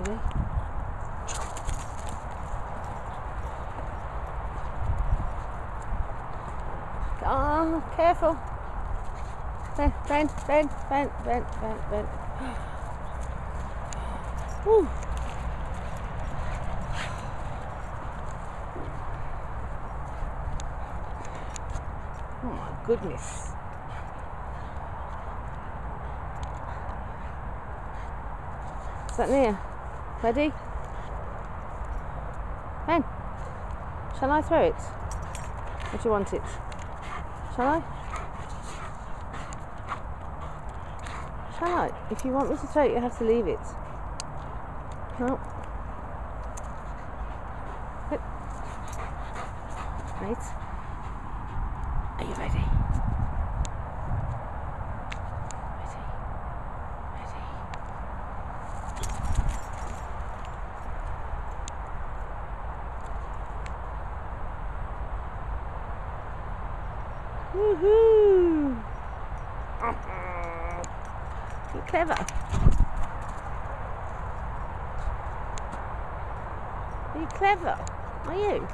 Ready? Oh, careful. Ben, Ben, Ben, Ben, Ben, Ben, Ben. Whew. Oh my goodness. Is that near? Ready? Ben, shall I throw it? Or do you want it? Shall I? Shall I? If you want me to throw it, you have to leave it. No. Wait. Wait. Are you? Ready? Woohoo! You're clever. Are you clever? Are you?